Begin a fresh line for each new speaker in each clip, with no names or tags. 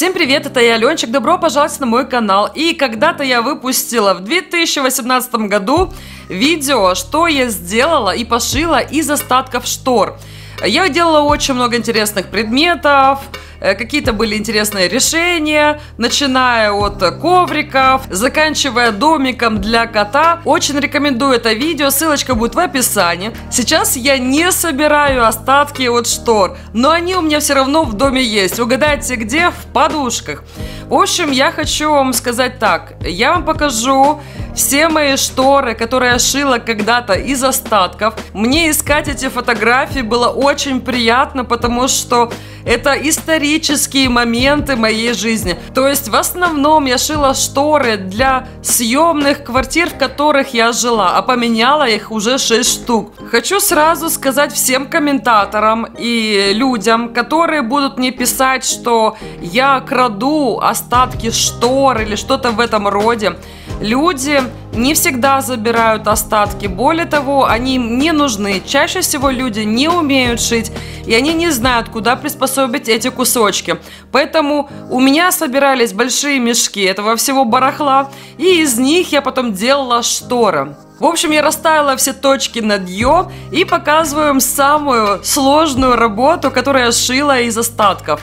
Всем привет, это я, Аленчик, добро пожаловать на мой канал. И когда-то я выпустила в 2018 году видео, что я сделала и пошила из остатков штор. Я делала очень много интересных предметов, Э, какие-то были интересные решения, начиная от ковриков, заканчивая домиком для кота. Очень рекомендую это видео, ссылочка будет в описании. Сейчас я не собираю остатки от штор, но они у меня все равно в доме есть. Угадайте где? В подушках. В общем, я хочу вам сказать так. Я вам покажу все мои шторы, которые я шила когда-то из остатков. Мне искать эти фотографии было очень приятно, потому что это исторические моменты моей жизни. То есть в основном я шила шторы для съемных квартир, в которых я жила, а поменяла их уже 6 штук. Хочу сразу сказать всем комментаторам и людям, которые будут мне писать, что я краду остатки штор или что-то в этом роде. Люди не всегда забирают остатки. Более того, они им не нужны. Чаще всего люди не умеют шить, и они не знают, куда приспособить эти кусочки. Поэтому у меня собирались большие мешки этого всего барахла, и из них я потом делала шторы. В общем, я расставила все точки над «ё» и показываю им самую сложную работу, которую я шила из остатков.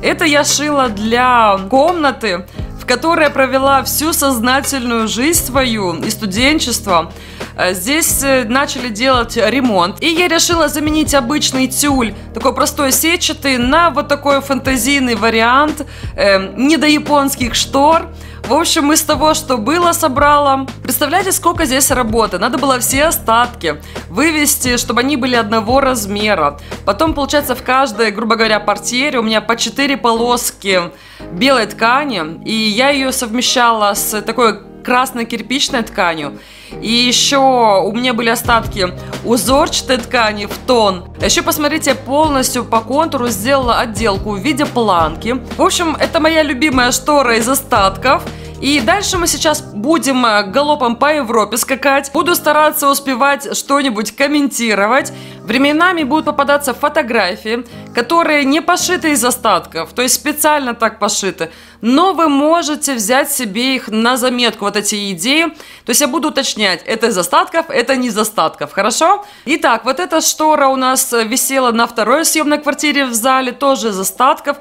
Это я шила для комнаты, которой я провела всю сознательную жизнь свою и студенчество. Э, здесь э, начали делать ремонт. И я решила заменить обычный тюль, такой простой сетчатый, на вот такой фантазийный вариант э, недояпонских штор. В общем, из того, что было, собрала. Представляете, сколько здесь работы? Надо было все остатки вывести, чтобы они были одного размера. Потом, получается, в каждой, грубо говоря, портьере у меня по 4 полоски белой ткани. И я ее совмещала с такой красной кирпичной тканью. И еще у меня были остатки узорчатой ткани в тон. Еще посмотрите, полностью по контуру сделала отделку в виде планки. В общем, это моя любимая штора из остатков. И дальше мы сейчас будем э, галопом по Европе скакать. Буду стараться успевать что-нибудь комментировать. Временами будут попадаться фотографии, которые не пошиты из остатков, то есть специально так пошиты. Но вы можете взять себе их на заметку, вот эти идеи. То есть я буду уточнять, это из остатков, это не из остатков, хорошо? Итак, вот эта штора у нас висела на второй съемной квартире в зале, тоже из остатков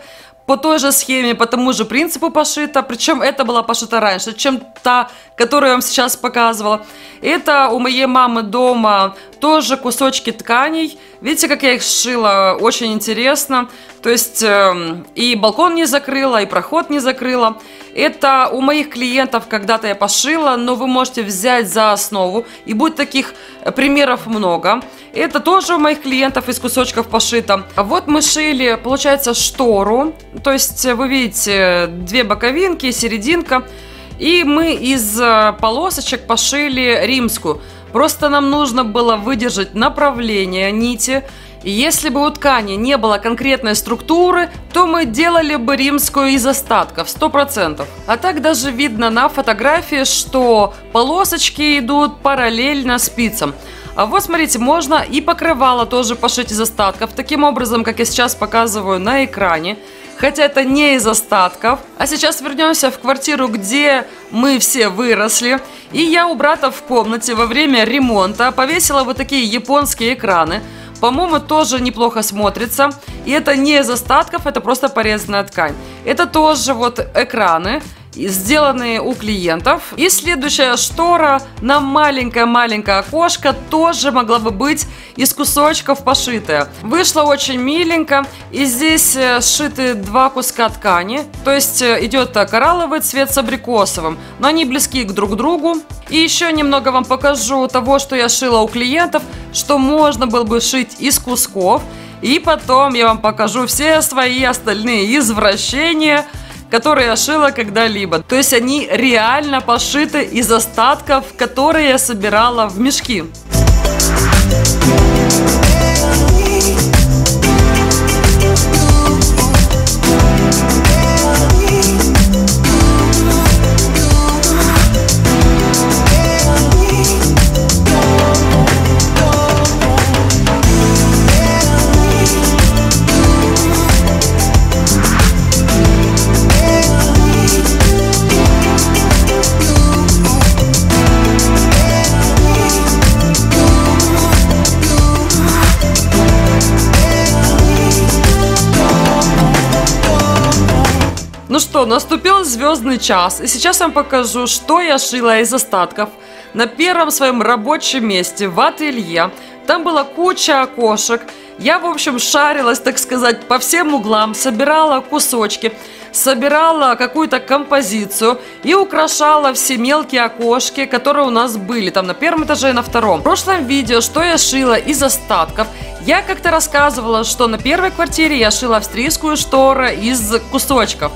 по той же схеме, по тому же принципу пошита, причем это была пошита раньше, чем та, которую я вам сейчас показывала. Это у моей мамы дома тоже кусочки тканей. Видите, как я их сшила? Очень интересно. То есть э, и балкон не закрыла, и проход не закрыла. Это у моих клиентов когда-то я пошила, но вы можете взять за основу. И будет таких э, примеров много. Это тоже у моих клиентов из кусочков пошито. А вот мы шили, получается, штору. То есть вы видите две боковинки, серединка. И мы из э, полосочек пошили римскую. Просто нам нужно было выдержать направление нити. Если бы у ткани не было конкретной структуры, то мы делали бы римскую из остатков, 100%. А так даже видно на фотографии, что полосочки идут параллельно спицам. А вот смотрите, можно и покрывало тоже пошить из остатков, таким образом, как я сейчас показываю на экране хотя это не из остатков. А сейчас вернемся в квартиру, где мы все выросли. И я у брата в комнате во время ремонта повесила вот такие японские экраны. По-моему, тоже неплохо смотрится. И это не из остатков, это просто порезанная ткань. Это тоже вот экраны сделанные у клиентов. И следующая штора на маленькое-маленькое окошко тоже могла бы быть из кусочков пошитая. Вышло очень миленько. И здесь э, сшиты два куска ткани. То есть э, идет коралловый цвет с абрикосовым. Но они близки к друг другу. И еще немного вам покажу того, что я шила у клиентов, что можно было бы шить из кусков. И потом я вам покажу все свои остальные извращения – которые я шила когда-либо. То есть они реально пошиты из остатков, которые я собирала в мешки. Что, наступил звездный час, и сейчас я вам покажу, что я шила из остатков на первом своем рабочем месте в ателье. Там была куча окошек. Я, в общем, шарилась, так сказать, по всем углам, собирала кусочки, собирала какую-то композицию и украшала все мелкие окошки, которые у нас были там на первом этаже и на втором. В прошлом видео, что я шила из остатков, я как-то рассказывала, что на первой квартире я шила австрийскую штору из кусочков.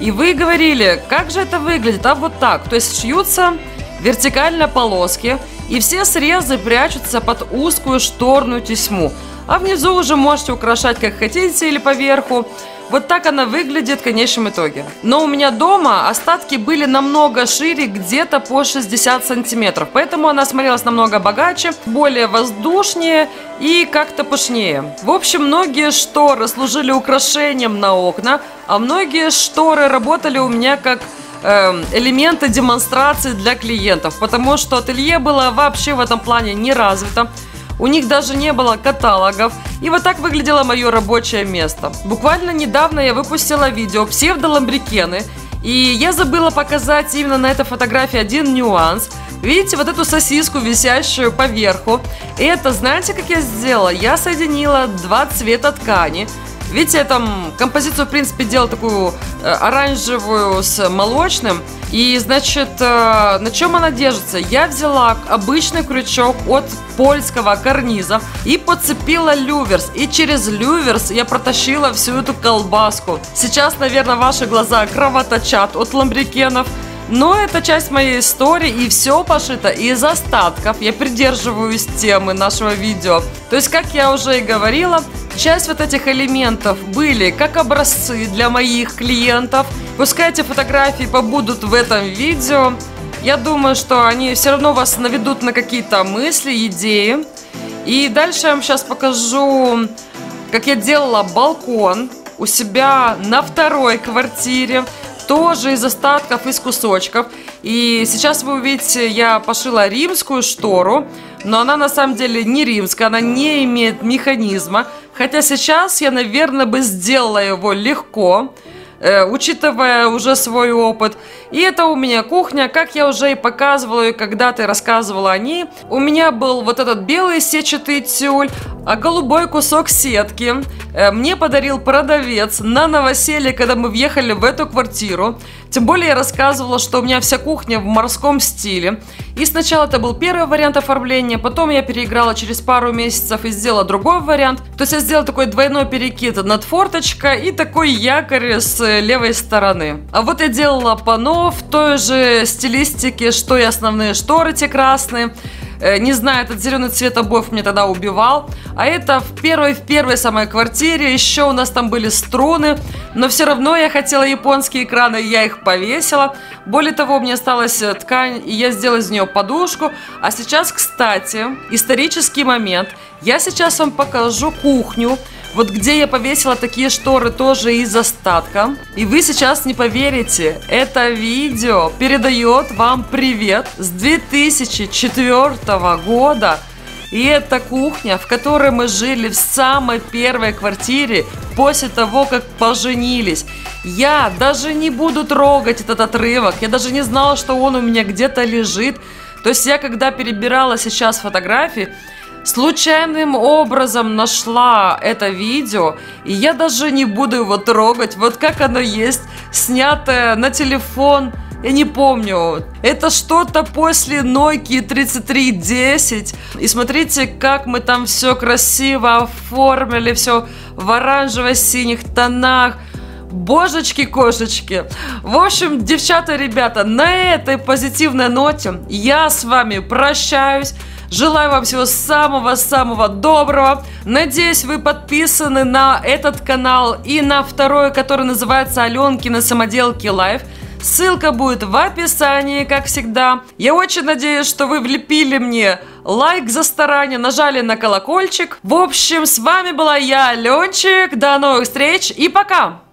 И вы говорили, как же это выглядит? А вот так. То есть шьются вертикально полоски, и все срезы прячутся под узкую шторную тесьму. А внизу уже можете украшать как хотите или поверху. Вот так она выглядит в конечном итоге. Но у меня дома остатки были намного шире, где-то по 60 сантиметров. Поэтому она смотрелась намного богаче, более воздушнее и как-то пышнее. В общем, многие шторы служили украшением на окна, а многие шторы работали у меня как Эм, элементы демонстрации для клиентов, потому что ателье было вообще в этом плане не развито. У них даже не было каталогов. И вот так выглядело мое рабочее место. Буквально недавно я выпустила видео псевдоламбрикены. И я забыла показать именно на этой фотографии один нюанс. Видите вот эту сосиску, висящую поверху? Это, знаете, как я сделала? Я соединила два цвета ткани – Видите, я там композицию, в принципе, делал такую э, оранжевую с молочным. И, значит, э, на чем она держится? Я взяла обычный крючок от польского карниза и подцепила люверс. И через люверс я протащила всю эту колбаску. Сейчас, наверное, ваши глаза кровоточат от ламбрикенов. Но это часть моей истории, и все пошито из остатков. Я придерживаюсь темы нашего видео. То есть, как я уже и говорила, Часть вот этих элементов были как образцы для моих клиентов. Пускай эти фотографии побудут в этом видео. Я думаю, что они все равно вас наведут на какие-то мысли, идеи. И дальше я вам сейчас покажу, как я делала балкон у себя на второй квартире. Тоже из остатков, из кусочков. И сейчас вы увидите, я пошила римскую штору. Но она на самом деле не римская, она не имеет механизма. Хотя сейчас я, наверное, бы сделала его легко, э, учитывая уже свой опыт. И это у меня кухня, как я уже и показывала, и когда-то рассказывала о ней. У меня был вот этот белый сетчатый тюль, а голубой кусок сетки э, мне подарил продавец на новоселье, когда мы въехали в эту квартиру. Тем более я рассказывала, что у меня вся кухня в морском стиле. И сначала это был первый вариант оформления, потом я переиграла через пару месяцев и сделала другой вариант. То есть я сделала такой двойной перекид над форточкой и такой якорь с левой стороны. А вот я делала пано в той же стилистике, что и основные шторы те красные. Э, не знаю, этот зеленый цвет обоев мне тогда убивал. А это в первой, в первой самой квартире. Еще у нас там были струны. Но все равно я хотела японские экраны, я их повесила. Более того, мне осталась э, ткань, и я сделала из нее подушку. А сейчас, кстати, исторический момент. Я сейчас вам покажу кухню. Вот где я повесила такие шторы тоже из остатка. И вы сейчас не поверите, это видео передает вам привет с 2004 года. И это кухня, в которой мы жили в самой первой квартире после того, как поженились. Я даже не буду трогать этот отрывок. Я даже не знала, что он у меня где-то лежит. То есть я, когда перебирала сейчас фотографии, случайным образом нашла это видео, и я даже не буду его трогать, вот как оно есть, снятое на телефон, я не помню. Это что-то после Nokia 3310. И смотрите, как мы там все красиво оформили, все в оранжево-синих тонах. Божечки-кошечки. В общем, девчата, ребята, на этой позитивной ноте я с вами прощаюсь. Желаю вам всего самого-самого доброго. Надеюсь, вы подписаны на этот канал и на второй, который называется Аленкина самоделки live. Ссылка будет в описании, как всегда. Я очень надеюсь, что вы влепили мне лайк за старание, нажали на колокольчик. В общем, с вами была я, Ленчик. До новых встреч и пока!